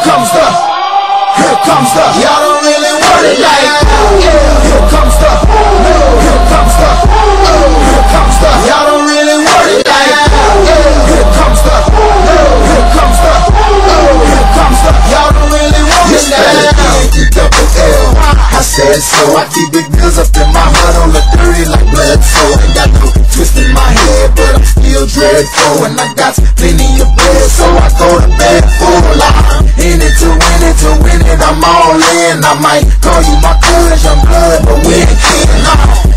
comes the, here comes the, y'all don't really want it like, yeah. Here comes the, here comes the, here comes the, y'all don't really want it like, yeah. Here comes the, here comes the, here comes the, y'all don't really want it like. Double L. I said so. I keep big bills up in my heart on the dirty like blood. So I got no twist in my head, but I'm still dreadful. And I got plenty of bread, so I go to in. I might call you my cousin, young blood, but we ain't kin.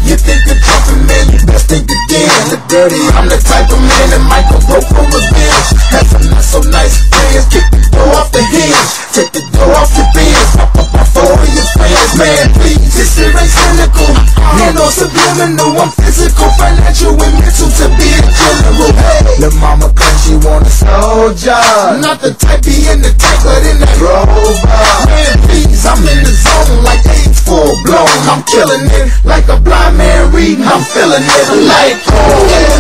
You think you're jumping, man, you best think again. The dirty, I'm the type of man that might go broke for revenge. Have some not so nice friends, kick the door off the hinge, take the door off your bins, pop up my to your friends, man, please. This shit ain't cynical, ain't no subliminal. I'm physical, financial, and mental to be a general. Hey, the mama claims she want a soldier, not the type be in the tank, I'm killing it like a blind man reading. I'm feeling it like oh.